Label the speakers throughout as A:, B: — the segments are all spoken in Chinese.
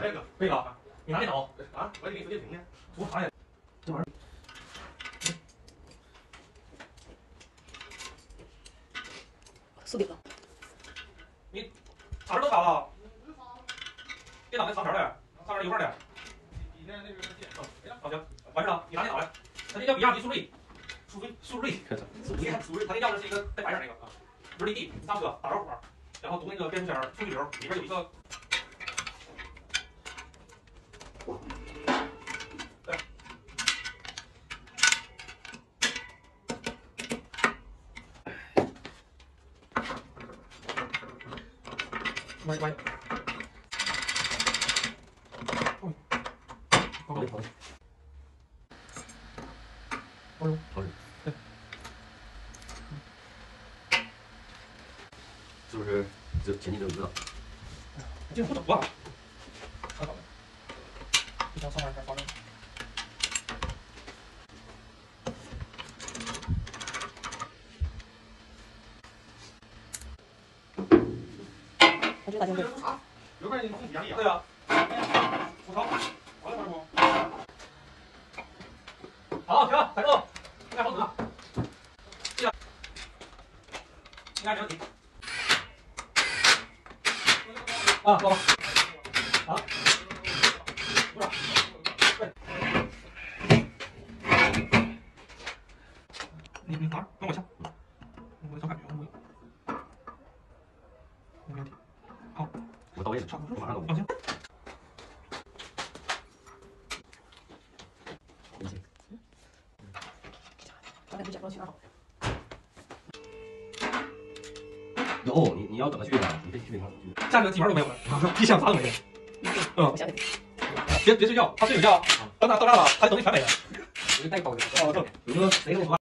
A: 哎哥，
B: 贝哥，你拿电脑，
A: 啊，我得给你做截屏呢。
B: 多啥呀？这玩意儿。
C: 死定了！
B: 你插头都插了，电脑那插条的，插条油泵的。
A: 你在那边接。
B: 好行，完事了，你拿电脑来。它这叫比亚迪速锐，苏瑞，苏瑞，你看苏瑞，他那钥匙是一个带白眼那个啊，不是立地上车打着火，然后读那个变速箱出气流，里边有一个，来，过来过来，过来，过来，过来，好嘞。好用好用。
D: 是不是就前几周知道？
B: 这不懂啊。太好了。这张上面放着。
C: 我这大金龟，
A: 啊，有块你自己养养。
B: 对啊。我操！好了，不？好，停，摆动，应该好走。进来。应该没问题。啊，走吧。啊。你你拿着，跟我下。我找感觉，我没问题。好，
D: 我到位了，
B: 差不多，
D: 马上到位
B: 放。心。
D: 理解。
C: 咱俩就假装去二号。
D: 有你你要怎么去呢？你可以去哪去？
B: 下面几门都没有了，一箱啥都没了。嗯
C: 我，想想，
B: 别别睡觉，他睡午觉，等他到那了，他东西全没了。
D: 我就带包的。
B: 哦，对，
D: 有个谁给我发？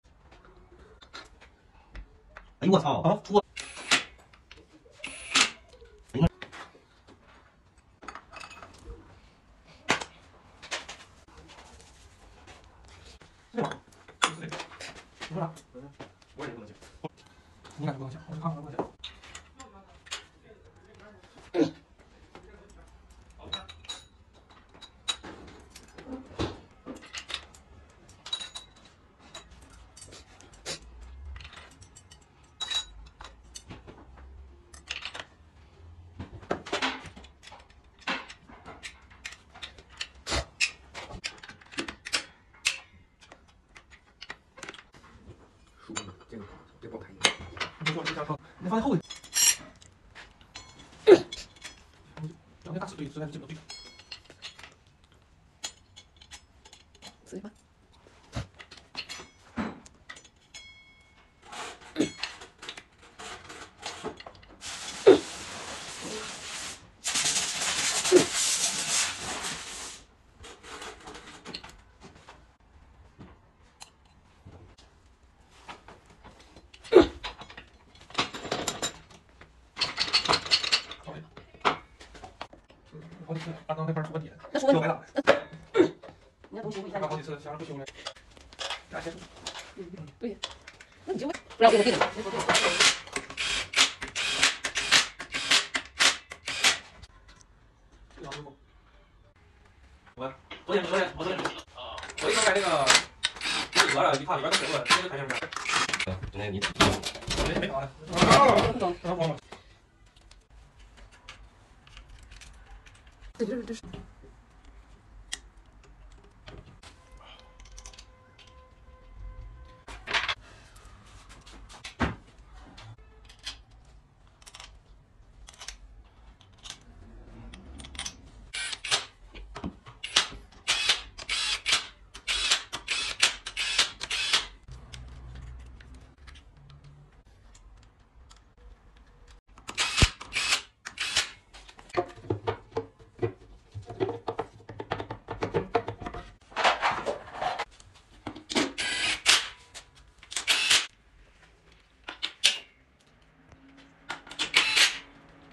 D: 哎呦我操！
B: 啊
D: 出。
B: 你说啥？
D: 我也不能去。
B: 你感觉不能行，我看看不能行。
D: 输了，这个这爆开。
B: 你，放在后面找那大死对，实在是这么对。
C: 自己
B: 安装那块出问题了，
C: 那说问题，
B: 了，
C: 你那东西我一下
B: 干好几次，想让不修了。感谢。
C: 对，那你就问，不然我给我定了。
B: 我昨天昨天我昨天我一开那个一折了，一看里边都给我直接开箱片，
D: 昨天你
B: 没没啥的。
C: 不装，
B: 让
C: 对就是就是